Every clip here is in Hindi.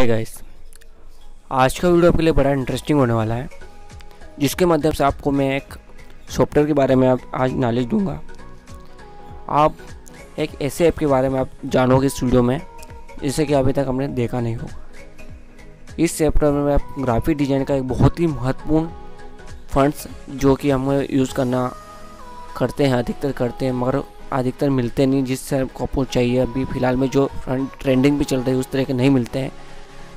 हाय गाइस आज का वीडियो आपके लिए बड़ा इंटरेस्टिंग होने वाला है, जिसके माध्यम से आपको मैं एक सॉफ्टवेयर के बारे में आप, आज नॉलेज दूँगा। आप एक ऐसे ऐप के बारे में आप जानोगे इस वीडियो में, जिसे कि अभी तक हमने देखा नहीं होगा इस सॉफ्टवेयर में आप ग्राफिक डिज़ाइन का एक बहुत ही महत्वपूर्ण फंड्स जो कि हम यूज़ करना करते हैं, अधिकतर करते हैं, मगर अधिकतर मिलते नहीं, जिससे आपको चाहिए। अभी फ़िलहाल में जो ट्रेंडिंग भी चल रही है, उस तरह के नहीं मिलते हैं।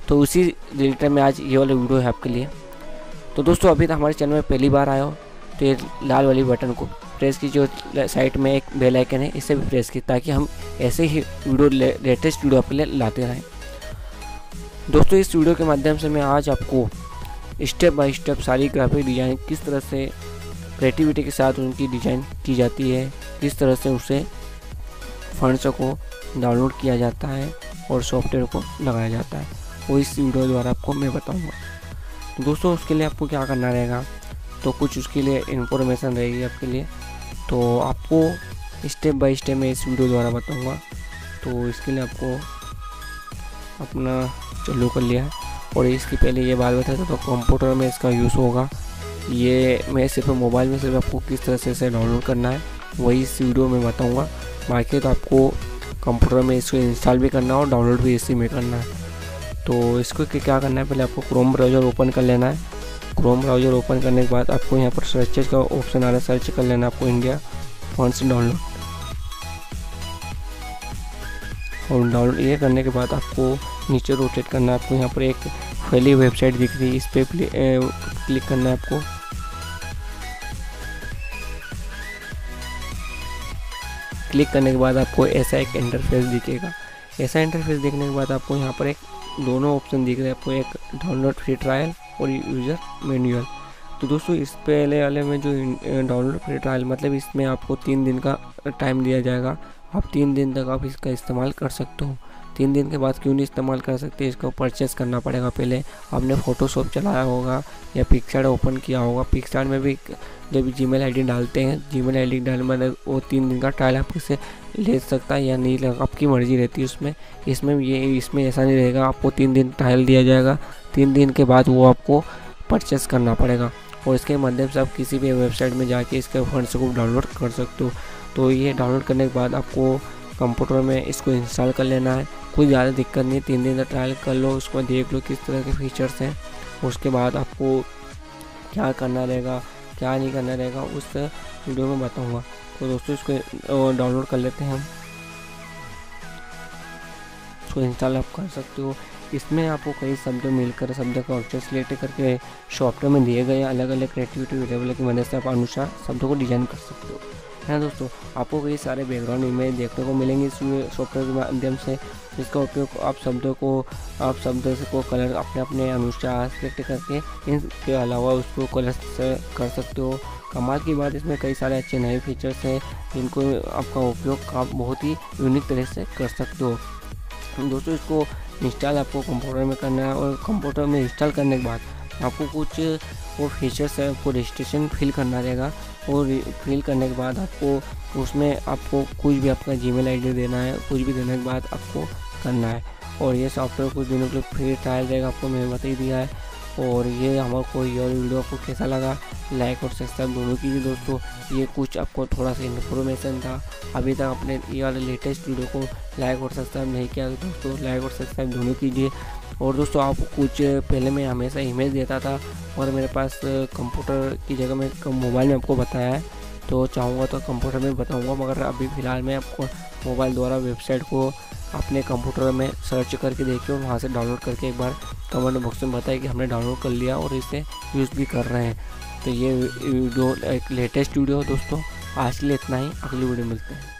तो उसी रिलेटेड में आज ये वाला वीडियो है आपके लिए। तो दोस्तों, अभी तक हमारे चैनल में पहली बार आए हो तो ये लाल वाली बटन को प्रेस कीजिए जो साइड में एक बेल आइकन है, इसे भी प्रेस की ताकि हम ऐसे ही वीडियो लेटेस्ट वीडियो आपके लिए लाते रहें। दोस्तों, इस वीडियो के माध्यम से मैं आज आपको स्टेप बाय स्टेप सारी ग्राफिक डिज़ाइन किस तरह से क्रिएटिविटी के साथ उनकी डिज़ाइन की जाती है, किस तरह से उसे फंड्स को डाउनलोड किया जाता है और सॉफ्टवेयर को लगाया जाता है। वो इस वीडियो द्वारा आपको मैं बताऊँगा। तो दोस्तों, उसके लिए आपको क्या करना रहेगा? तो कुछ उसके लिए इन्फॉर्मेशन रहेगी आपके लिए। तो आपको स्टेप बाय स्टेप मैं इस वीडियो द्वारा बताऊँगा। तो इसके लिए आपको अपना चालू कर लिया। और इसके पहले ये बात बताया तो कंप्यूटर में इसका यूज़ होगा। ये मैं सिर्फ़ मोबाइल में सिर्फ़ आपको किस तरह से इसे डाउनलोड करना है, वही इस वीडियो में बताऊँगा। बाकी तो आपको कंप्यूटर में इसको इंस्टॉल भी करना और डाउनलोड भी इसी में करना है। तो इसको क्या करना है, पहले आपको क्रोम ब्राउज़र ओपन कर लेना है। क्रोम ब्राउज़र ओपन करने के बाद आपको यहाँ पर सर्चेज का ऑप्शन आ रहा है सर्च कर लेना आपको इंडिया फंड्स डाउनलोड और डाउनलोड ये करने के बाद आपको नीचे रोटेट करना है, आपको यहाँ पर एक फैली वेबसाइट दिख रही है, इस पर क्लिक करना है आपको। क्लिक करने के बाद आपको ऐसा एक इंटरफेस दिखेगा। ऐसा इंटरफेस देखने के बाद आपको यहाँ पर एक दोनों ऑप्शन दिख रहे हैं। आपको एक डाउनलोड फ्री ट्रायल और यूज़र मैनुअल तो दोस्तों, इस पहले वाले में जो डाउनलोड फ्री ट्रायल मतलब इसमें आपको तीन दिन का टाइम दिया जाएगा। आप तीन दिन तक आप इसका इस्तेमाल कर सकते हो। तीन दिन के बाद क्यों नहीं इस्तेमाल कर सकते? इसको परचेस करना पड़ेगा पहले। आपने फ़ोटोशॉप चलाया होगा या पिक्सार्ट ओपन किया होगा। पिक्सार्ट में भी जब जी मेल आई डालते हैं जी मेल आई डालने मतलब वो तीन दिन का ट्रायल आप इसे ले सकता है या नहीं लगा, आपकी मर्ज़ी रहती है उसमें। इसमें ये, इसमें ऐसा नहीं रहेगा। आपको तीन दिन ट्रायल दिया जाएगा। तीन दिन के बाद वो आपको परचेस करना पड़ेगा। और इसके माध्यम से आप किसी भी वेबसाइट में जाके इसके फंड्स को डाउनलोड कर सकते हो। तो ये डाउनलोड करने के बाद आपको कंप्यूटर में इसको इंस्टॉल कर लेना है। कोई ज़्यादा दिक्कत नहीं, तीन दिन का ट्रायल कर लो, उसको देख लो किस तरह के फीचर्स हैं। उसके बाद आपको क्या करना रहेगा, क्या नहीं करना रहेगा, उस वीडियो में बताऊँगा। तो दोस्तों, इसको डाउनलोड कर लेते हैं हम। इसको इंस्टॉल आप कर सकते हो। इसमें आपको कई शब्द मिलकर, शब्द का ऑप्शन सिलेक्ट करके सॉफ्टवेयर में दिए गए अलग अलग क्रिएटिविटी वेरिएबल की मदद से आप अनुसार शब्दों को डिज़ाइन कर सकते हो। है दोस्तों, आपको कई सारे बैकग्राउंड इमेज देखने को मिलेंगे इस सॉफ्टवेयर के माध्यम से इसका उपयोग आप शब्दों को, आप शब्दों को कलर अपने अपने अनुसार सिलेक्ट करके इनके अलावा उसको कलर से कर सकते हो। कमाल की बात, इसमें कई सारे अच्छे नए फीचर्स हैं, जिनको आपका उपयोग आप बहुत ही यूनिक तरह से कर सकते हो। दोस्तों, इसको इंस्टॉल आपको कंप्यूटर में करना है और कंप्यूटर में इंस्टॉल करने के बाद आपको कुछ वो फीचर्स है आपको रजिस्ट्रेशन फिल करना रहेगा और फिल करने के बाद आपको उसमें आपको कुछ भी अपना जी मेल देना है, कुछ भी देने के बाद आपको करना है। और ये सॉफ्टवेयर कुछ दिनों के लिए फ्री ट्रायल रहेगा, आपको मैंने बता ही दिया है। और ये हमारे को ये वीडियो आपको कैसा लगा लाइक और सब्सक्राइब दोनों कीजिए दोस्तों। ये कुछ आपको थोड़ा सा इन्फॉर्मेशन था। अभी तक अपने ये वाले लेटेस्ट वीडियो को लाइक और सब्सक्राइब नहीं किया तो दोस्तों लाइक और सब्सक्राइब दोनों कीजिए। और दोस्तों, आप कुछ पहले मैं हमेशा इमेज देता था और मेरे पास कंप्यूटर की जगह में मोबाइल में आपको बताया है। तो चाहूँगा तो कंप्यूटर में बताऊँगा, मगर अभी फ़िलहाल मैं आपको मोबाइल द्वारा वेबसाइट को अपने कंप्यूटर में सर्च करके देखिए और वहाँ से डाउनलोड करके एक बार कमेंट बॉक्स में बताए कि हमने डाउनलोड कर लिया और इसे यूज़ भी कर रहे हैं। तो ये वीडियो एक लेटेस्ट वीडियो है दोस्तों, आज के लिए इतना ही, अगली वीडियो मिलते हैं।